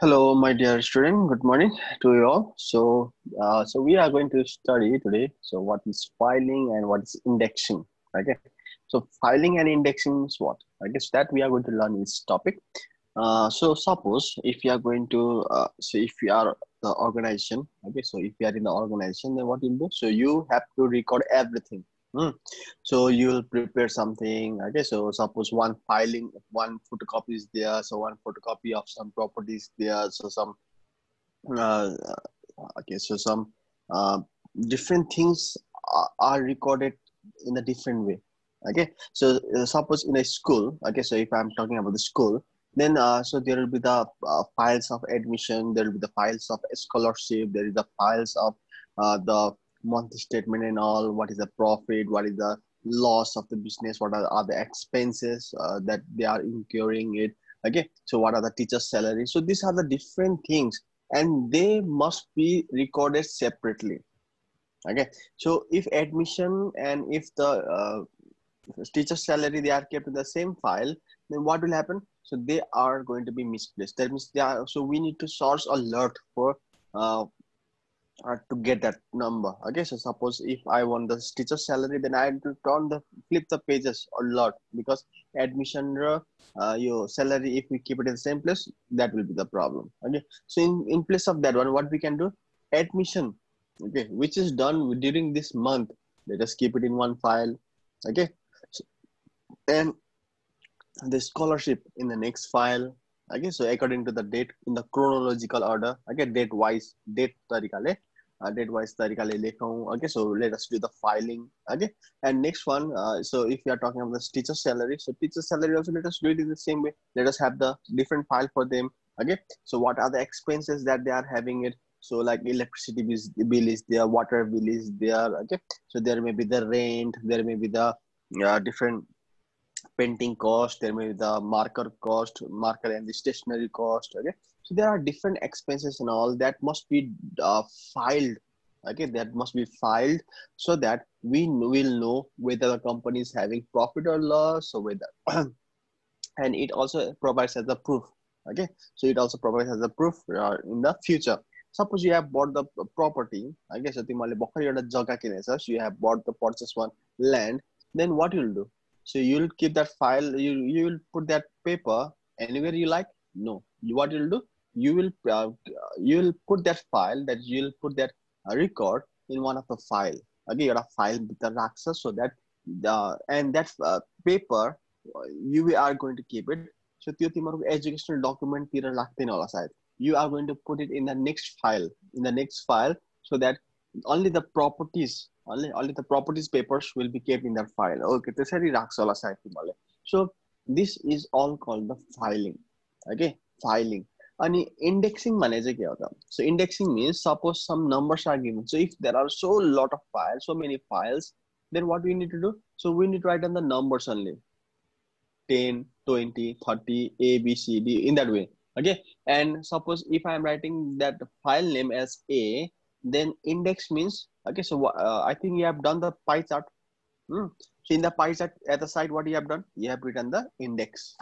Hello, my dear student. Good morning to you all. So, uh, so we are going to study today. So, what is filing and what is indexing? Okay. So, filing and indexing is what? I guess that we are going to learn this topic. Uh, so, suppose if you are going to, uh, so if you are the organization, okay. So, if you are in the organization, then what you do? So, you have to record everything Hmm. So you'll prepare something. Okay, so suppose one filing, one photocopy is there. So one photocopy of some properties there. So some, uh, okay, so some uh, different things are, are recorded in a different way. Okay, so uh, suppose in a school. Okay, so if I'm talking about the school, then uh, so there will be the uh, files of admission. There will be the files of scholarship. There is the files of uh, the monthly statement and all what is the profit what is the loss of the business what are, are the expenses uh, that they are incurring it okay? So what are the teachers salaries so these are the different things and they must be recorded separately okay? So if admission and if the uh, teacher salary they are kept in the same file then what will happen? So they are going to be misplaced. That means they are so we need to source alert for uh, uh, to get that number. Okay, so suppose if I want the teacher salary, then I have to turn the flip the pages a lot because admission uh, your salary, if we keep it in the same place, that will be the problem. Okay, so in, in place of that one, what we can do, admission, okay, which is done during this month. Let us keep it in one file. Okay, so, and the scholarship in the next file. Okay, so according to the date in the chronological order, okay, date wise, date tarikale uh, date wise tarikale lekhau. Okay, so let us do the filing. Okay, and next one. Uh, so if you are talking about the teacher salary, so teacher salary also let us do it in the same way. Let us have the different file for them. Okay, so what are the expenses that they are having it? So like electricity bill is there, water bill is there. Okay, so there may be the rent, there may be the uh, different painting cost, there may be the marker cost, marker and the stationery cost. Okay, so there are different expenses and all that must be uh, filed. Okay, that must be filed so that we will know whether the company is having profit or loss or whether, and it also provides as a proof. Okay, so it also provides as a proof uh, in the future. Suppose you have bought the property, I guess so you have bought the purchase one land, then what you'll do? So you'll keep that file, you you'll put that paper anywhere you like? No. What you'll do? you will uh, you will put that file that you'll put that uh, record in one of the file okay a file with the raksa so that the and that uh, paper you are going to keep it so त्यो तिमीहरूको educational डकुमेन्टतिर लाग्दैन होला सायद you are going to put it in the next file in the next file so that only the properties only only the properties papers will be kept in that file okay त्यसरी राख्छ होला सायद तिमीहरूले so this is all called the filing okay filing अनि indexing भने चाहिँ के हो त so indexing means suppose some numbers are given so if there are so lot of files so many files then what we need to do so we need to write down the numbers only 10 20 30 a b c d in that way okay and suppose if i am writing that file name as a then index means okay so uh, i think you have done the pie chart hmm. so in the pie chart at the side what you have done you have written the index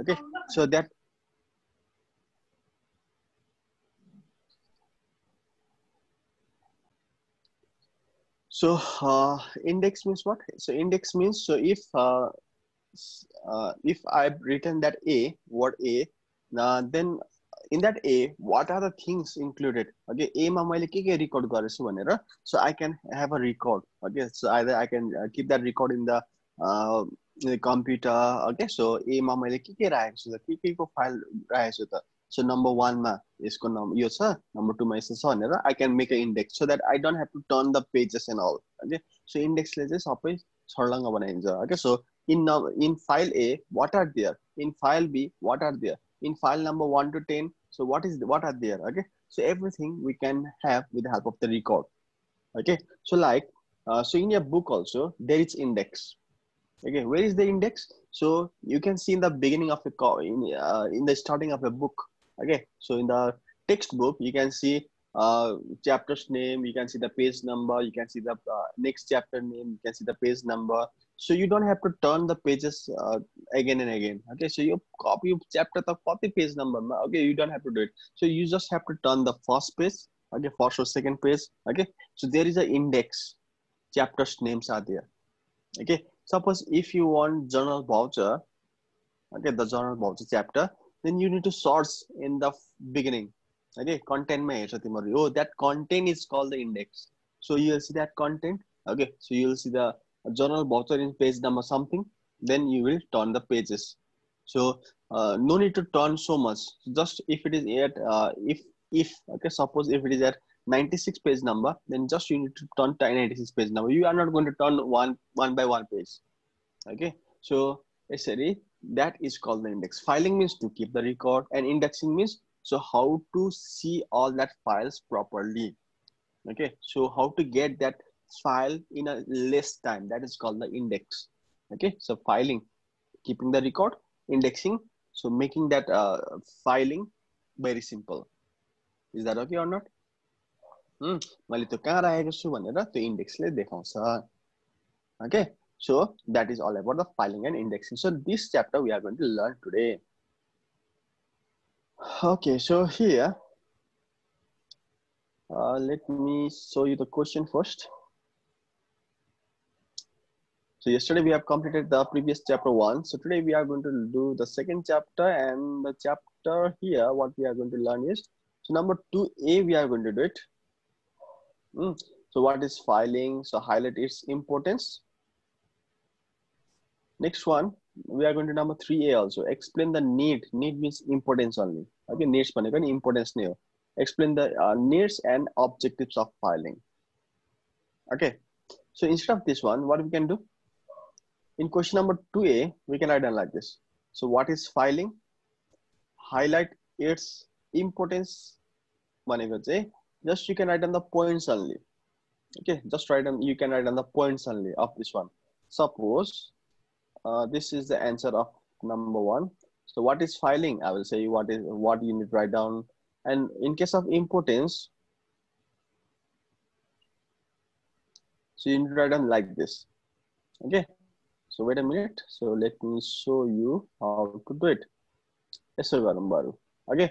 okay so that So uh, index means what? So index means so if uh, uh, if I've written that A word A, then in that a what are the things included okay एमा मैले के के record गरेको छु भनेर so I can have a record okay so I I can keep that record in the computer okay so एमा मैले के के राखेको छु त के के को फाइल राखेको छु त सो नम्बर वानमा यसको नम् यो छ नम्बर टूमा यसो छ भनेर I can make an index so that I don't have to turn the pages and all okay so इन्डेक्सले चाहिँ सबै छर्लङ्ग बनाइन्छ। ओके सो इन न in file A what are there in file B what are there in file number one to ten so what is what are there? Okay. So everything we can have with the help of the record. Okay. So like uh, so in your book also there is index. Okay. Where is the index? So you can see in the beginning of the in, uh, in the starting of a book. Okay. So in the textbook you can see uh, chapter's name you can see the page number you can see the uh, next chapter name you can see the page number so you don't have to turn the pages uh, again and again okay? So you copy chapter the copy page number okay? You don't have to do it. So you just have to turn the first page okay? First or second page okay? So there is an index chapters names are there okay? Suppose if you want journal voucher okay? The journal voucher chapter then you need to source in the beginning okay? Content may oh that content is called the index. So you'll see that content okay? So you'll see the journal voucher in page number something then you will turn the pages. So uh, no need to turn so much. Just if it is at uh, if if okay suppose if it is at 96 page number then just you need to turn 96 page number. You are not going to turn one one by one page. Okay? So essentially that is called the index. Filing means to keep the record and indexing means so how to see all that files properly. Okay? So how to get that file in a less time that is called the index okay so filing keeping the record indexing so making that uh, filing very simple is that okay or not hmm मैले त्यो कहाँ राखेको छु भनेर त्यो इन्डेक्सले देखाउँछ okay so that is all about the filing and indexing so this chapter we are going to learn today okay so here uh, let me show you the question first So yesterday we have completed the previous chapter one. So today we are going to do the second chapter and the chapter here, what we are going to learn is, so number 2a we are going to do it. Mm. So what is filing? So highlight its importance. Next one, we are going to number 3a also. Explain the need. Need means importance only. Okay, needs panne, importance new. Explain the uh, needs and objectives of filing. Okay, so instead of this one, what we can do? In question number 2a, we can write down like this. So what is filing? Highlight its importance. Just you can write down the points only. Okay, just write down, you can write down the points only of this one. Suppose uh, this is the answer of number one. So what is filing? I will say what is what you need to write down. And in case of importance, so you need to write down like this. Okay, so wait a minute. So let me show you how to do it. Yes, sir. Okay.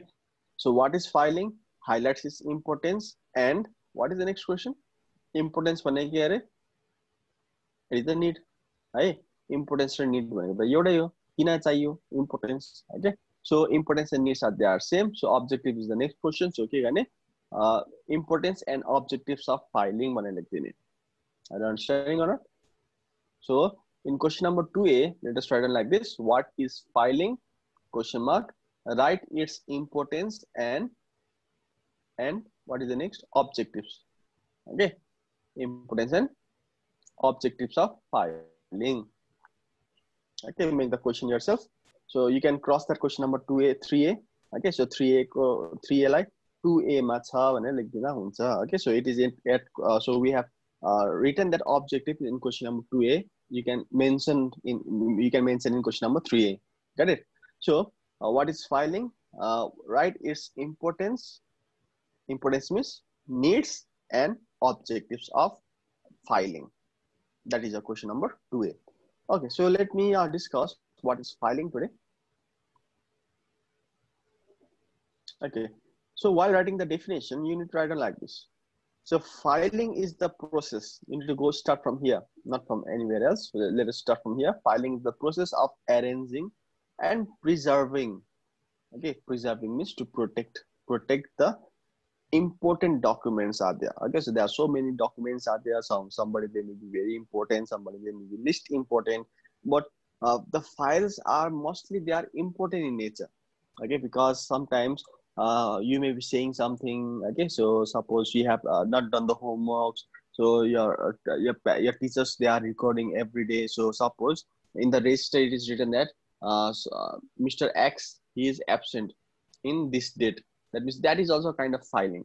So what is filing? Highlights its importance. And what is the next question? Importance it is the need. Hey, importance and need But you yo importance. Okay. So importance and needs are they are same. So objective is the next question. So okay, uh, importance and objectives of filing. Are you understanding or not? So in question number 2a, let us write it like this. What is filing? Question mark. Write its importance and and what is the next? Objectives. Okay. Importance and objectives of filing. Okay, make the question yourself. So you can cross that question number 2a, 3a. Okay, so 3a, 3a like 2a ma cha Okay, so it is in at uh, so we have uh, written that objective in question number 2a you can mention in you can mention in question number 3a got it? So uh, what is filing? Uh, write its importance importance means needs and objectives of filing. That is a question number 2a okay so let me uh, discuss what is filing today. Okay so while writing the definition you need to write it like this so filing is the process. You need to go start from here, not from anywhere else. Let us start from here. Filing is the process of arranging and preserving. Okay, preserving means to protect, protect the important documents are there. Okay, so there are so many documents are there. Some somebody they may be very important, somebody they may be least important, but uh, the files are mostly they are important in nature. Okay, because sometimes uh, you may be saying something okay so suppose you have uh, not done the homework so your, uh, your your teachers they are recording every day. So suppose in the register it is written that uh, so, uh, mr x he is absent in this date. That means that is also kind of filing.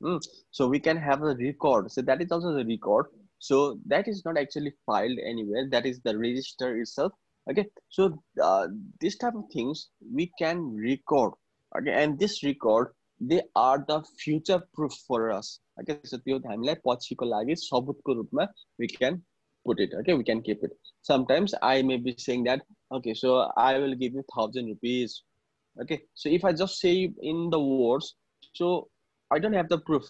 Mm. so we can have a record. So that is also the record. So that is not actually filed anywhere. That is the register itself. Okay. So uh, this type of things we can record okay and this record they are the future proof for us okay so त्यो हामीलाई पछिको लागि सबुतको रूपमा we can put it okay we can keep it sometimes i may be saying that okay so i will give you thousand rupees okay so if i just say in the words so i don't have the proof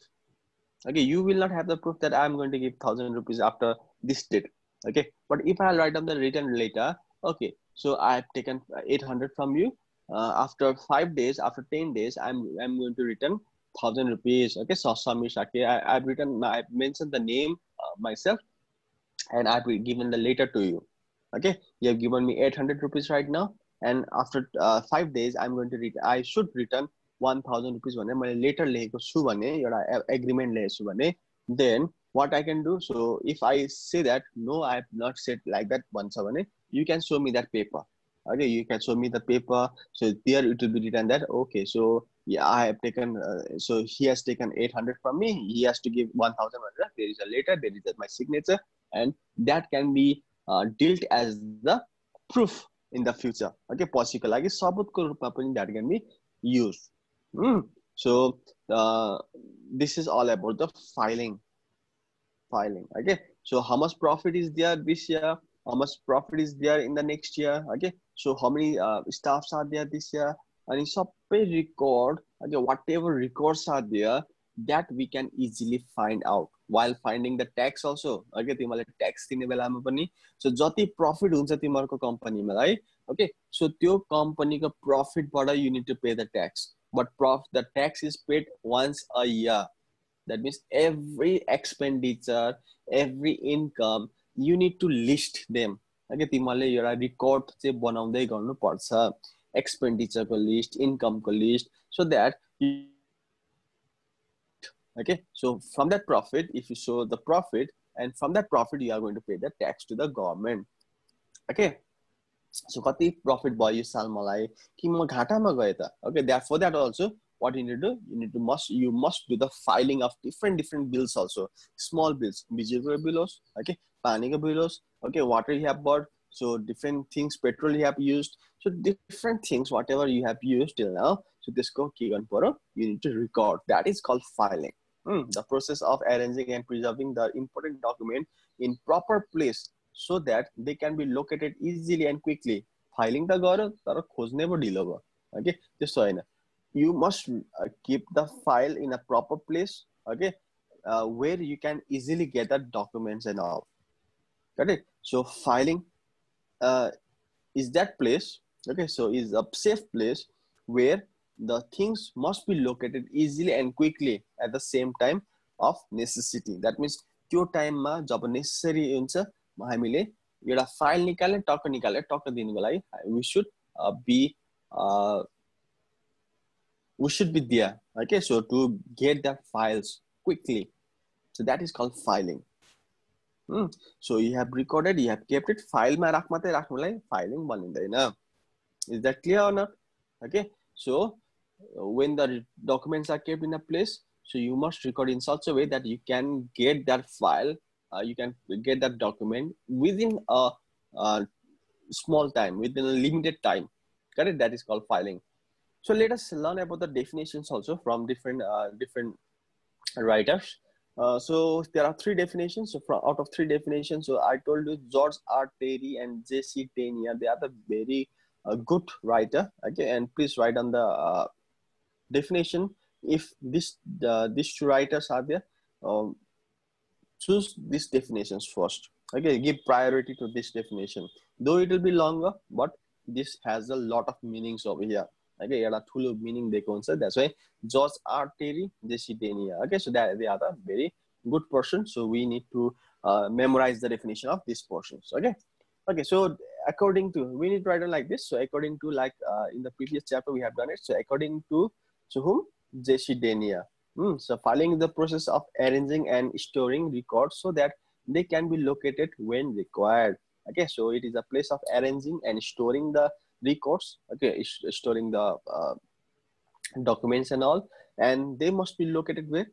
okay you will not have the proof that i'm going to give thousand rupees after this date okay but if i write down the return later okay so i've taken 800 from you uh, after five days after 10 days i'm i'm going to return thousand rupees okay so sami shake I, i've written i've mentioned the name uh, myself and i've given the letter to you okay you have given me 800 rupees right now and after uh, five days i'm going to read i should return 1000 rupees भने मैले letter लेखेको छु भने एउटा agreement लेखेको छु भने then what I can do. So if I say that no, I have not said like that once भने you can show me that paper. Okay, you can show me the paper. So there it will be written that okay, so yeah, I have taken. Uh, so he has taken 800 from me. He has to give 1,000. There is a letter. There is my signature, and that can be uh, dealt as the proof in the future. Okay, possible. Like rupa पनि that can be used. Mm. So uh, this is all about the filing. Filing. Okay. So how much profit is there this year? How much profit is there in the next year? Okay. So how many uh, staffs are there this year? And it's a record. Okay, whatever records are there, that we can easily find out while finding the tax also. Okay, तिमीलाई tax दिने बेलामा पनि सो जति profit हुन्छ तिमीहरूको कम्पनीमा है okay so त्यो कम्पनीको प्रफिटबाट यु need to pay the tax but prof the tax is paid once a year that means every expenditure every income you need to list them के तिमीहरूले एउटा रिकर्ड चाहिँ बनाउँदै गर्नुपर्छ एक्सपेन्डिचरको list इन्कमको list so that okay so from that profit if you so the profit and from that profit you are going to pay the tax to the government okay so कति profit भयो यो साल मलाई? कि म घाटामा गएँ त? Okay that for that also what you need to do? You need to must you must do the filing of different different bills also. Small bills visible bills okay? pani bills okay water you have bought so different things petrol you have used so different things whatever you have used till now so this go poro you need to record that is called filing mm, the process of arranging and preserving the important document in proper place so that they can be located easily and quickly filing the गर तर खोज्ने पो ढिलो भयो okay त्यस्तो होइन you must uh, keep the file in a proper place okay uh, where you can easily get the documents and all got it so filing uh, is that place okay so is a safe place where the things must be located easily and quickly at the same time of necessity that means त्यो टाइममा जब necessary हुन्छ हामीले एउटा file निकाल्ने टक्क निकालेर टक्क दिनुको लागि we should be we should be there okay so to get the files quickly so that is called filing hmm. so you have recorded you have kept it file मा राख मात्रै राख्नुलाई filing भनिँदैन is that clear or not okay so when the documents are kept in a place so you must record in such a way that you can get that file uh, you can get that document within a, a, small time, within a limited time. Correct? That is called filing. So let us learn about the definitions also from different uh, different writers. uh, so there are three definitions. So from out of three definitions, so I told you George R. Terry and J.C. Denyer. They are the very uh, good writer. Okay, and please write on the uh, definition if this these two writers are there. Um, choose these definitions first okay give priority to this definition though it will be longer but this has a lot of meanings over here okay एउटा ठुलो meaning दिएको हुन्छ that's why जज are टेरी जेसिडेनिया okay so that they are the very good portion so we need to uh, memorize the definition of this persons okay okay? So according to we need to write it like this so according to like uh, in the previous chapter we have done it so according to to whom? J.C. Denyer. Mm, so following the process of arranging and storing records so that they can be located when required okay? So it is a place of arranging and storing the records. Okay, storing the uh, documents and all, and they must be located where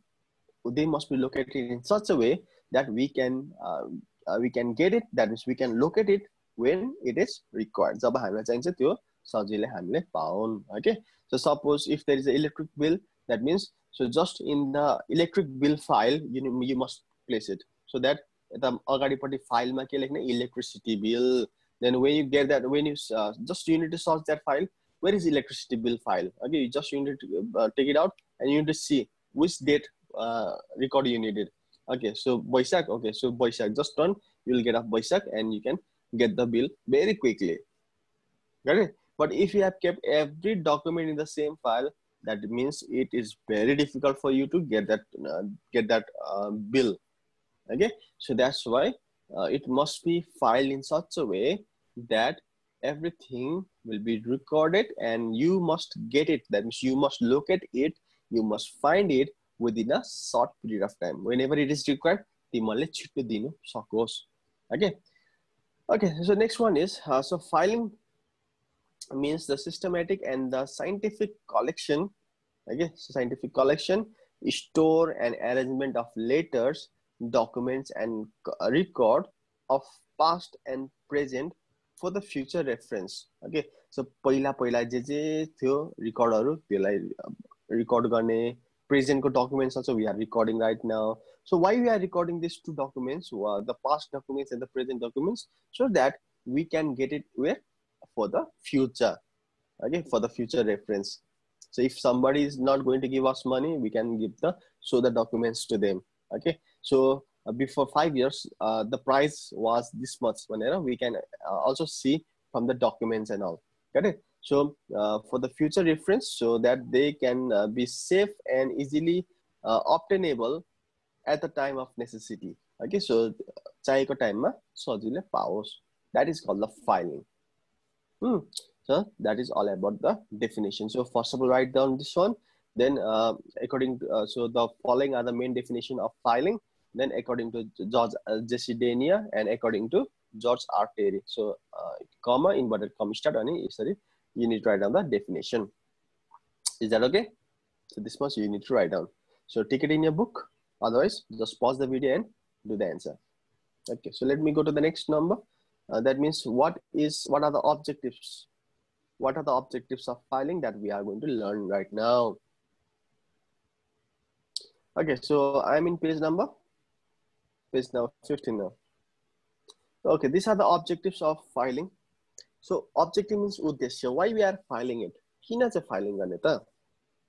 they must be located in such a way that we can uh, uh, we can get it. That means we can locate it when it is required. जब हामीलाई चाहिन्छ त्यो सजिलै हामीले पाउन् okay so suppose if there is an electric bill that means so just in the electric bill file, you, you must place it so that यता अगाडिपट्टि फाइलमा के लेख्ने electricity bill then when you get that when you uh, just you need to search that file. Where is electricity bill file? Okay you just you need to uh, take it out and you need to see which date uh, record you needed okay so boysak okay so boysak just turn you'll get a boysak and you can get the bill very quickly. Got it? But if you have kept every document in the same file that means it is very difficult for you to get that uh, get that uh, bill. Okay so that's why uh, it must be filed in such a way that everything will be recorded and you must get it. That means you must look at it, you must find it within a short period of time. Whenever it is required, तिमीले छिट्टो दिनु सकोस् okay okay so next one is uh, so filing means the systematic and the scientific collection okay so scientific collection store and arrangement of letters documents and record of past and present for the future reference okay so पहिला पहिला जे जे थियो रिकर्डहरू त्यसलाई record गर्ने प्रेजेन्टको documents also we are recording right now so why we are recording these two documents uh, the past documents and the present documents so that we can get it where for the future okay for the future reference so if somebody is not going to give us money we can give the show the documents to them okay so uh, before five years uh, the price was this much whenever we can uh, also see from the documents and all got it so uh, for the future reference so that they can uh, be safe and easily uh, obtainable at the time of necessity okay so चाहिएको टाइममा सजिलै पाओस् that is called the filing Hmm. So that is all about the definition. So first of all, write down this one. Then uh, according to, uh, so the following are the main definition of filing. then according to George uh, J.C. Denyer and according to George R. Terry. So uh, comma, inverted comma start on sorry, you need to write down the definition. Is that okay? So this much you need to write down. So take it in your book. Otherwise, just pause the video and do the answer. Okay, so let me go to the next number. Uh, that means what is what are the objectives? What are the objectives of filing that we are going to learn right now? Okay, so I'm in page number page now 15 now. Okay these are the objectives of filing. So objective means uddeshya why we are filing it? Kina cha filing garne ta.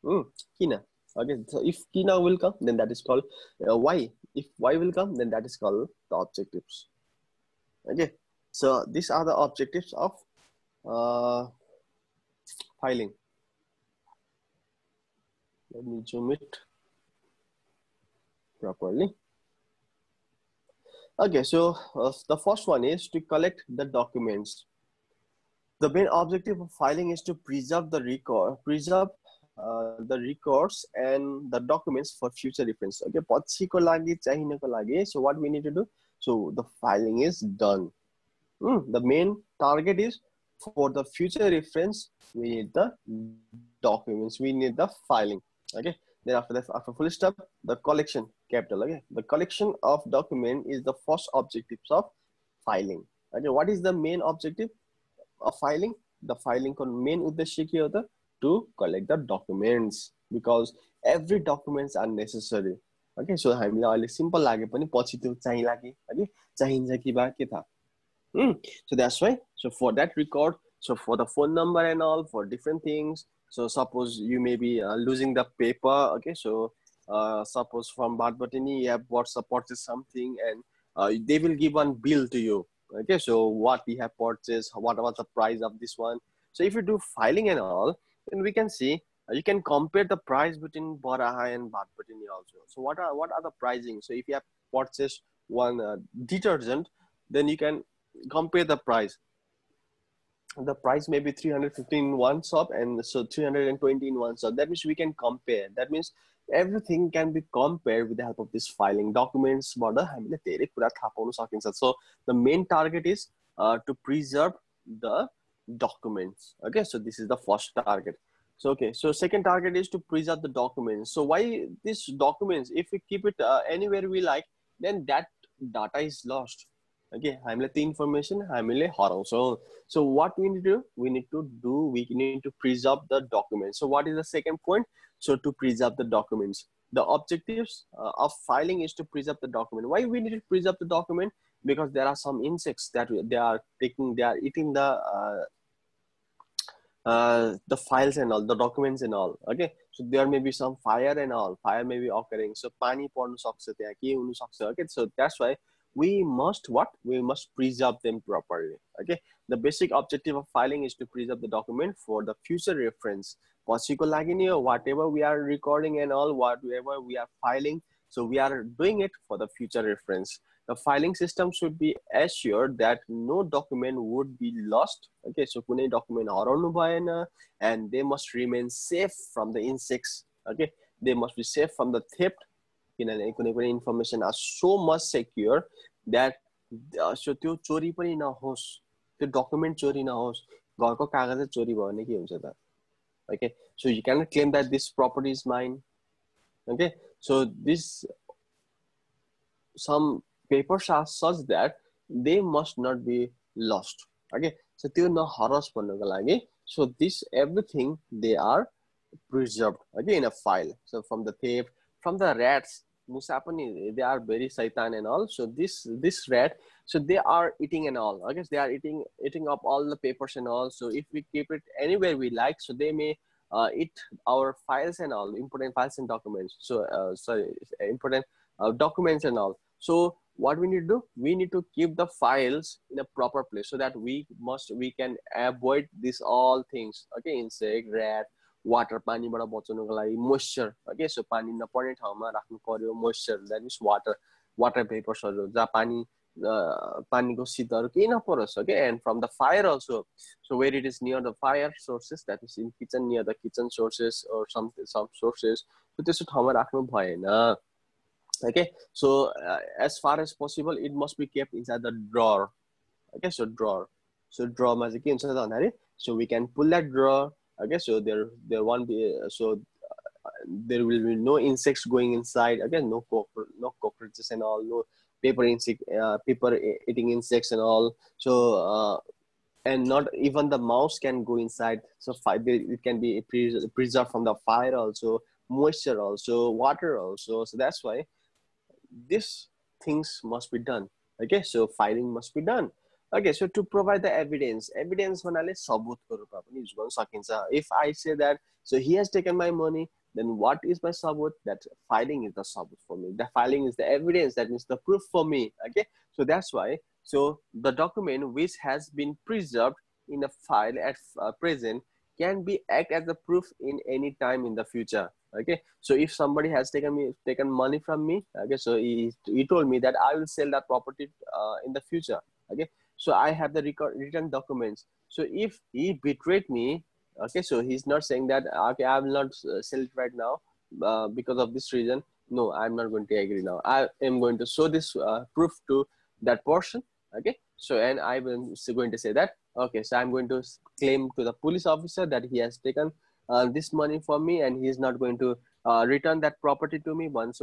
Hmm kina. Okay so if kina will come then that is called uh, why? If why will come then that is called the objectives. Okay so these are the objectives of uh, filing. Let me zoom it properly. Okay, so uh, the first one is to collect the documents. The main objective of filing is to preserve the record, preserve uh, the records and the documents for future reference. Okay, पछिको लागि चाहिनको लागि. So what we need to do? So the filing is done. Mm, the main target is for the future reference, we need the documents, we need the filing. Okay. Then after that, after full stop, the collection Capital of document is the first objective of filing what is the main objective of filing the फाइलिङको main उद्देश्य के हो त to collect the documents because every are necessary okay so हामीलाई अहिले simple लाग्यो भने पछि त्यो चाहिँ लागे है चाहिन्छ कि के white so for that record so for the phone number and all for different things so suppose you may be losing the paper okay so uh, suppose from Bad you have bought purchased something, and uh, they will give one bill to you. Okay, so what we have purchased, what was the price of this one. So if you do filing and all, then we can see uh, you can compare the price between Baraha and Bad also. So what are what are the pricing? So if you have purchased one uh, detergent, then you can compare the price the price may be 315 in one shop and so 320 in one shop. That means we can compare. That means everything can be compared with the help of this filing documents so the main target is uh, to preserve the documents. Okay so this is the first target. So okay so second target is to preserve the documents. So why these documents? If we keep it uh, anywhere we like then that data is lost okay hamile the information hamile horror so so what we need to do we need to do we need to preserve the documents so what is the second point so to preserve the documents the objectives uh, of filing is to preserve the document why we need to preserve the document because there are some insects that they are taking they are eating the uh, uh, the files and all the documents and all okay so there may be some fire and all fire may be occurring so pani parnu okay so that's why we must what? We must preserve them properly. Okay. The basic objective of filing is to preserve the document for the future reference. Possible or whatever we are recording and all, whatever we are filing. So we are doing it for the future reference. The filing system should be assured that no document would be lost. Okay, so kune document haranu bhayena and they must remain safe from the insects. Okay, they must be safe from the theft किनभने कुनै पनि information are so much secure that so त्यो चोरी पनि नहोस्, त्यो document चोरी नहोस्, घरको कागजै चोरी भयो भने के हुन्छ त? Okay so you can claim that this property is mind okay so this some papers are such that they must not be lost. Okay, so त्यो नहरोस् भन्नुको लागि, so this everything they are preserved, okay, in a file. So from the tape from the rats musa pani they are very saitan and all. So this this rat so they are eating and all okay? They are eating eating up all the papers and all. So if we keep it anywhere we like so they may uh, eat our files and all important files and documents. So uh, sorry important uh, documents and all. So what we need to do? We need to keep the files in a proper place so that we must we can avoid these all things okay? Insect rat water पानीबाट बचाउनुको लागि moisture okay so पानी नपर्ने ठाउँमा राख्नु पर्यो moisture that means water water भेपर्सहरू जहाँ पानी पानीको शीतहरू केही नपरोस् okay and from the fire also so where it is near the fire sources that is in kitchen near the kitchen sources some some sources त्यस्तो ठाउँमा राख्नु भएन so uh, as far as possible it must be kept inside the drawer okay so drawer so drawer ma ke हुन्छ भन्दाखेरि so we can pull that drawer okay so there there won't be uh, so uh, there will be no insects going inside. Again no no cockroaches and all no paper insect uh, paper eating insects and all. So uh, and not even the mouse can go inside. So it can be preserved from the fire also moisture also water also. So that's why these things must be done. Okay so filing must be done okay so to provide the evidence evidence भन्नाले सबुतको रूपमा पनि use गर्न सकिन्छ if i say that so he has taken my money then what is my sabut that filing is the sabut for me the filing is the evidence that is the proof for me okay so that's why so the document which has been preserved in a file at uh, present can be act as a proof in any time in the future okay so if somebody has taken me taken money from me okay so he, he told me that i will sell that property uh, in the future okay so i have the record written documents. So if he betrayed me okay so he's not saying that okay i will not uh, sell it right now uh, because of this reason. No i'm not going to agree now. I am going to show this uh, proof to that person okay? So and i'm going to say that okay so i'm going to claim to the police officer that he has taken uh, this money for me and he is not going to uh, return that property to me once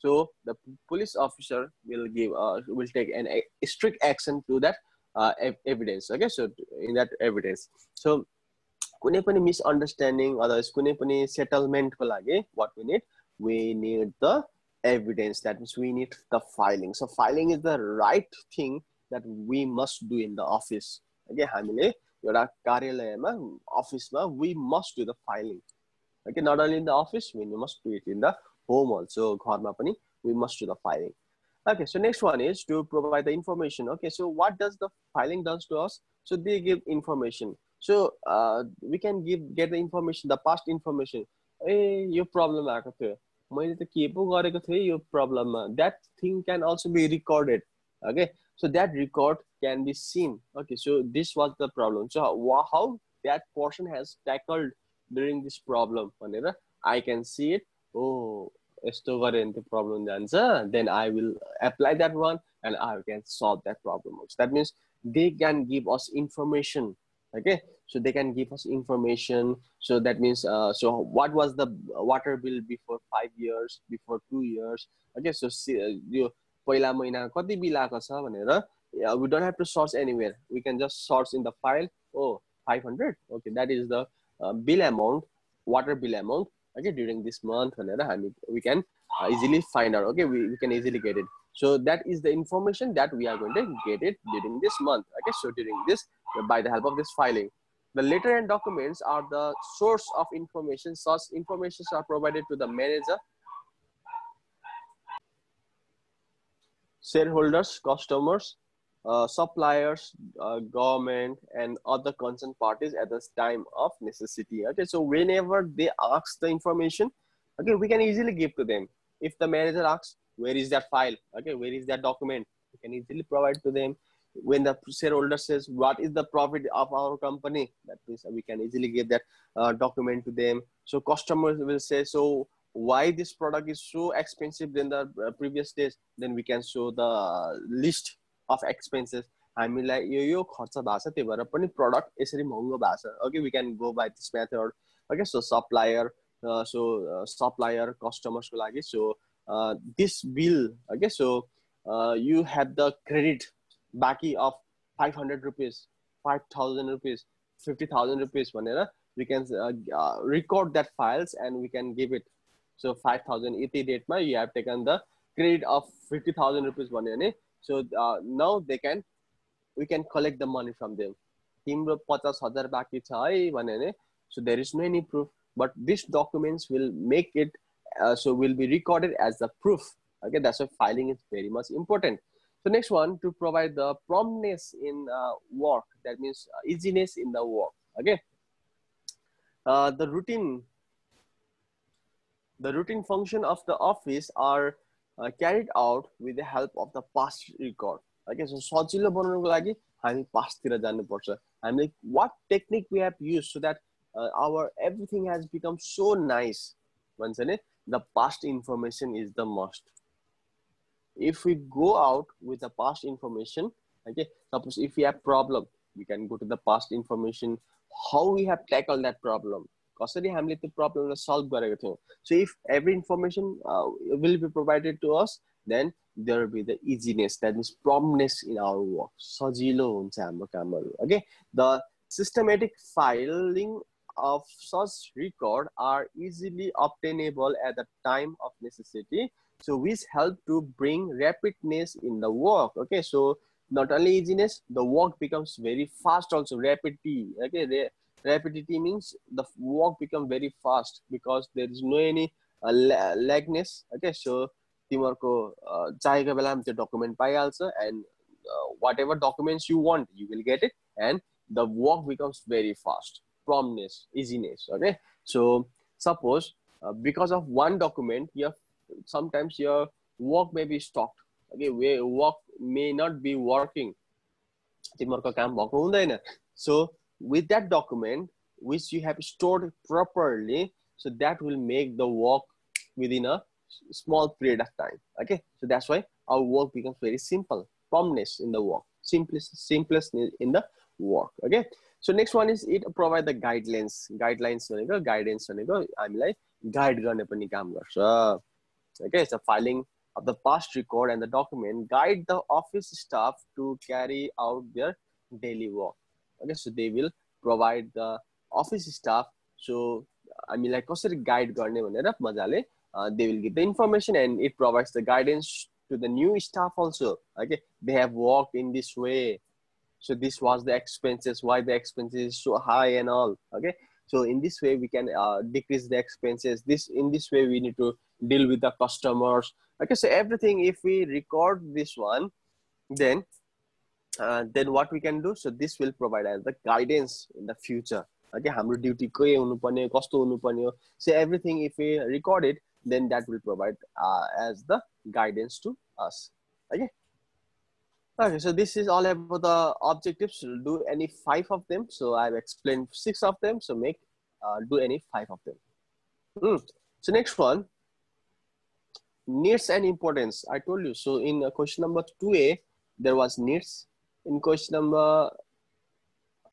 so the police officer will give uh, will take an a strict action to that uh, evidence okay so in that evidence so कुनै पनि misunderstanding otherwise कुनै पनि सेटलमेन्टको लागि what we need we need the evidence that means we need the filing so filing is the right thing that we must do in the office okay हामीले एउटा कार्यालयमा अफिसमा do the filing okay not only in the office we must do it in the home also घरमा पनि we must do the filing okay so next one is to provide the information okay so what does the filing does to us so they give information so uh, we can give get the information the past information A yo problem आएको थियो मैले त के पो गरेको थिएँ यो प्रब्लममा that thing can also be recorded okay so that record can be seen okay so this was the problem so how that person has tackled during this problem i can see it oh the problem then i will apply that one and i can solve that problem so that means they can give us information okay so they can give us information so that means uh, so what was the water bill before five years before two years okay so see, uh, you पहिला महिना कति bill आएको छ भनेर yeah, we don't have to source anywhere. We can just source in the file. Oh, 500. Okay, that is the uh, bill amount, water bill amount. Okay, during this month, we can easily find out. Okay, we, we can easily get it. So that is the information that we are going to get it during this month. Okay, so during this, by the help of this filing. The letter and documents are the source of information. Such informations are provided to the manager, shareholders, customers, suppliers, uh, government, and other concerned parties at this time of necessity. Okay, so whenever they ask the information, okay, we can easily give to them. If the manager asks, where is that file? Okay, where is that document? We can easily provide to them. When the shareholder says, what is the profit of our company? That means we can easily get that uh, document to them. So customers will say, so why this product is so expensive than the uh, previous days? Then we can show the list of expenses हामीलाई यो यो खर्च भएको छ त्यही भएर पनि product यसरी महँगो भएको छ okay we can go by this method okay so supplier so supplier कस्टमर्सको लागि so this bill okay so you have the credit बाँकी of five hundred rupees five thousand rupees fifty thousand rupees भनेर we can record that files and we can give it so five thousand यति डेटमा you have taken the credit of fifty thousand rupees भन्यो भने so uh, now they can we can collect the money from them तिम्रो पचास हजार बाँकी छ है भन्यो भने so there is no any proof but these documents will make it uh, so will be recorded as the proof okay that's why filing is very much important so next one to provide the promptness in uh, work that means uh, easiness in the work okay uh, the routine the routine function of the office are uh, carried out with the help of the past record okay so सजिलो बनाउनको लागि हामी पास्टतिर जानुपर्छ हामीले वाट technique we have use so that our everything has become so nice भन्छ नि the past information is the must if we go out with the past information okay suppose if we have problem we can go to the past information how we have tackled that problem कसरी हामीले त्यो प्रब्लमलाई solve गरेको थियौँ so if every information will be provided to us then there be the easiness that mince प्रमनेस in our work सजिलो हुन्छ हाम्रो कामहरू okay the systematic filing of such record are easily obtainable at the time of necessity so which help to bring rapidness in the work okay so not only easiness the work becomes very fast also rapidity okay rapidity means the walk become very fast because there is no any uh, lagness okay so तिमीहरूको चाहिएको बेलामा त्यो document पाइहाल्छ and what ever documents you want you will get it and the work becomes very fast promptness easiness okay so suppose uh, because of one document your sometimes your work may be stopped okay where work may not be working तिमीहरूको काम भएको हुँदैन so with that document which you have stored properly so that will make the work within a small period of time okay so that's why our work becomes very simple promptness in the work simplest simplest in the work okay so next one is it provide the guidelines guidelines भनेको guidance भनेको हामीलाई guide गर्ने पनि काम गर्छ okay so filing of the past record and the document guide the office staff to carry out their daily work okay so they will provide the office staff so हामीलाई कसरी guide गर्ने भनेर मजाले they will get the information and it provides the guidance to the new staff also okay they have worked in this way so this was the expenses why the expenses is so high and all okay so in this way we can uh, decrease the expenses this in this way we need to deal with the customers okay so everything if we record this one then uh, then what we can do so this will provide us the guidance in the future okay हाम्रो duty के हुनुपर्ने कस्तो हुनुपर्ने हो so everything if we record it then that will provide uh, as the guidance to us okay okay so this is all about the objectives we'll do any five of them so i've explained six of them so make uh, do any five of them mm. so next one needs and importance i told you so in uh, question number 2a there was needs in question number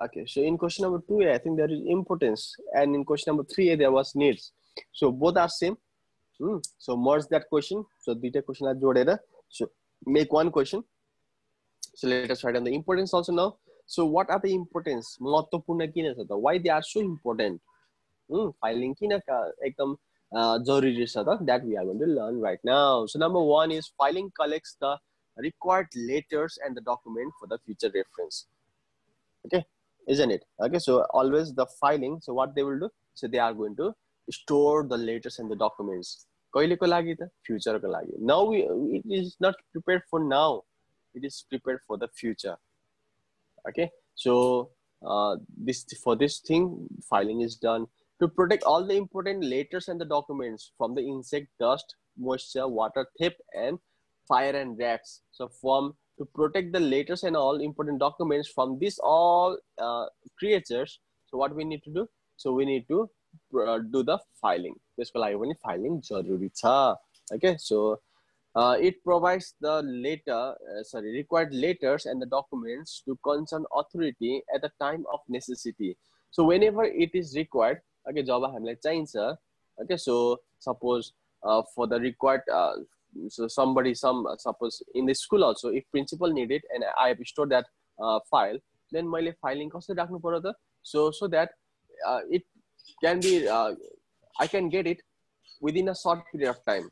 okay so in question number two i think there is importance and in question number three there was needs so both are same hmm. so merge that question so data question are joined so make one question So let us write down the importance also now. So what are the importance? महत्त्वपूर्ण किन छ त? Why they are so important? Hmm, filing किन एकदम जरुरी छ त? That we are going to learn right now. So number one is filing collects the required letters and the document for the future reference. Okay, isn't it? Okay, so always the filing. So what they will do? So they are going to store the letters and the documents. कहिलेको लागि त फ्युचरको लागि now it is not prepare for now it is prepare for the future okay so uh, this for this thing filing is done to protect all the important letters and the documents from the insect dust moisture water theft and fire and rats so from to protect the letters and all important documents from these all uh, creatures so what we need to do so we need to uh, do the filing त्यसको लागि पनि filing जरुरी छ okay so uh, it provides the later uh, sorry required letters and the documents to concern authority at the time of necessity so whenever it is required okay जब हामीलाई चाहिन्छ okay so suppose uh, for the required uh, so somebody some uh, suppose in the school also if principal need it and i have stored that uh, file then मैले filing कसरी राख्नु पर्यो त so so that uh, it can be uh, I can get it within a short period of time.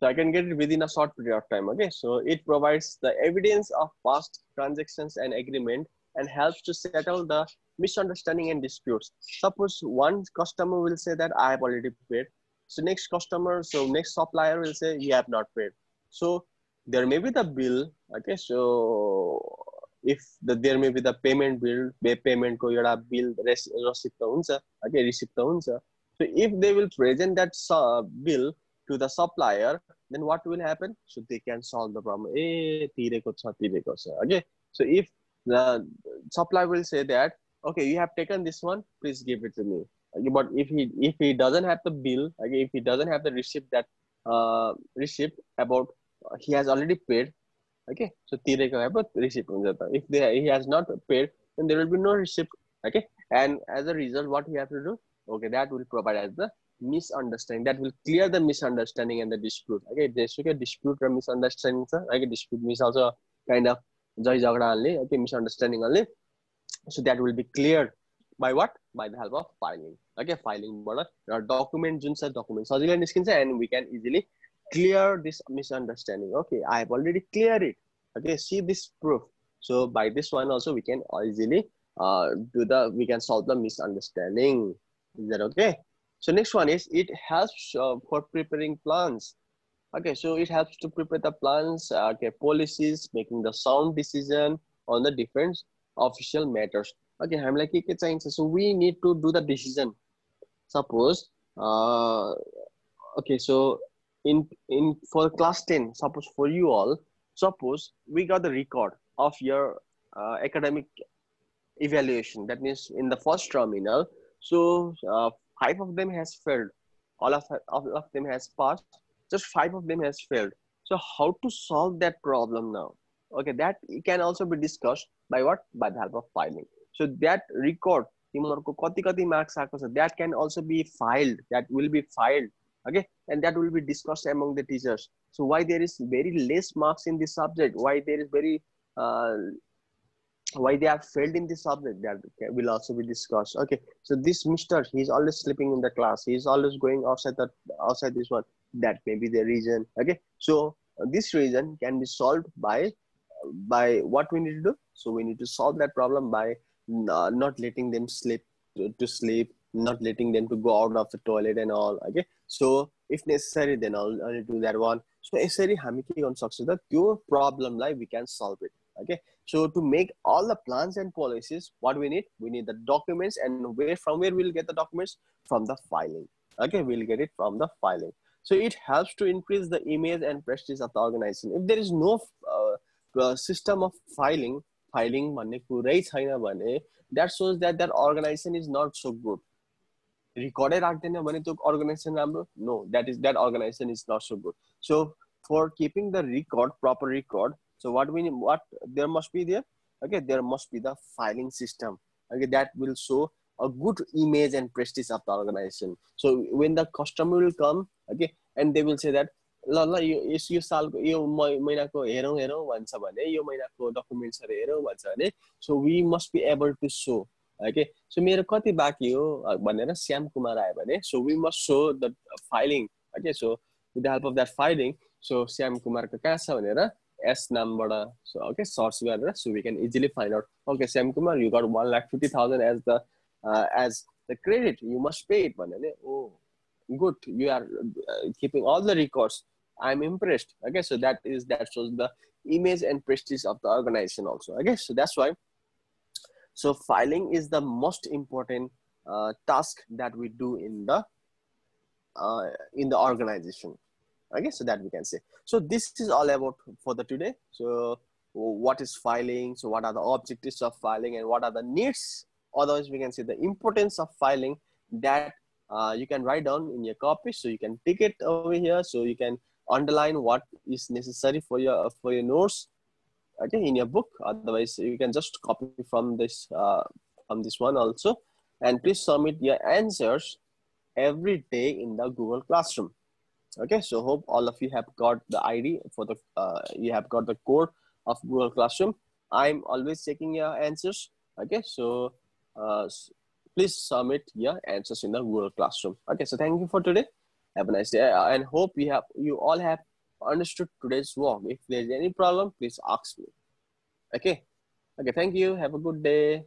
So I can get it within a short period of time. Okay, so it provides the evidence of past transactions and agreement and helps to settle the misunderstanding and disputes. Suppose one customer will say that I have already paid. so next customer, so next supplier will say you have not paid. So there may be the bill. Okay, so if the, there may be the payment bill, payment ko yada bill receipt huncha. Okay, receipt. So if they will present that bill to the supplier, then what will happen? So they can solve the problem. Eh, tireko cha, tireko cha. Okay. So if the supplier will say that, okay, you have taken this one, please give it to me but if he if he doesn't have the bill like if he doesn't have the receipt that uh, receipt about uh, he has already paid okay so receipt if they, he has not paid then there will be no receipt okay? And as a result what we have to do? Okay that will provide as the misunderstanding that will clear the misunderstanding and the dispute okay? There's a dispute or misunderstanding sir like dispute is also kind of jai jagda only okay? Misunderstanding only. So that will be cleared by what? By the help of filing okay filing बाट document जुन छ document सजिलै निस्किन्छ and we can easily clear this misunderstanding okay i have already cleared it okay see this proof so by this one also we can easily uh, do the we can solve the misunderstanding is that okay so next one is it helps uh, for preparing plans okay so it helps to prepare the plans uh, okay policies making the sound decision on the different official matters okay i'm like so we need to do the decision suppose uh okay so in in for class 10 suppose for you all suppose we got the record of your uh, academic evaluation. That means in the first terminal so uh, five of them has failed. All of, all of them has passed. Just five of them has failed. So how to solve that problem now? Okay that can also be discussed by what? By the help of filing. So that record that can also be filed that will be filed okay? And that will be discussed among the teachers. So why there is very less marks in this subject? Why there is very uh, why they have failed in this subject? That will also be discussed okay? So this mister he's always sleeping in the class. He's always going outside the outside this one that may be the reason okay? So uh, this reason can be solved by by what we need to do. So we need to solve that problem by not letting them sleep to, to sleep not letting them to go out of the toilet and all okay so if necessary then i'll, I'll do that one so यसरी हामी के गर्न सक्छौँ त त्यो प्रब्लमलाई we can solve it okay so to make all the plans and policies what we need we need the documents and where from where we'll get the documents from the filing okay we'll get it from the filing so it helps to increase the image and prestige of the organization if there is no uh, uh, system of filing filing भन्ने कुरै छैन भने that shows that that organization is not so good रेकर्डै राख्दैन भने त्यो organisation राम्रो no that is that organisation is not so good so for keeping the record proper record so what we what there must be there okay there must be the filing system okay that will show a good image and prestige of the organization so when the customer will come okay and they will say that ल ल यो यो सालको यो महिनाको हेरौँ हेरौँ भन्छ भने यो महिनाको डकुमेन्ट्सहरू हेरौँ भन्छ भने so we must be able to so okay so मेरो कति बाँकी हो भनेर श्याम कुमार आयो भने so we must so the filing okay so with the help of that filing so Shyam कुमारको कहाँ छ भनेर एस नामबाट सो ओके सर्च गरेर so we can easily find out okay Shyam Kumar you got one lakh fifty thousand as the as the credit you must pay it भन्यो भने ओ good you are keeping all the records I'm impressed. Okay, so that is that shows the image and prestige of the organization also. Okay, so that's why. So filing is the most important uh, task that we do in the uh, in the organization. Okay, so that we can say. So this is all about for the today. So what is filing? So what are the objectives of filing and what are the needs? Otherwise, we can say the importance of filing that uh, you can write down in your copy. So you can pick it over here. So you can underline what is necessary for your for your notes okay in your book. Otherwise you can just copy from this uh, from this one also. And please submit your answers every day in the google classroom. Okay so hope all of you have got the id for the uh, you have got the code of google classroom. I'm always checking your answers. Okay so uh, please submit your answers in the google classroom. Okay so thank you for today have a nice day and hope you have you all have understood today's work. If there's any problem, please ask me. Okay. Okay. Thank you. Have a good day.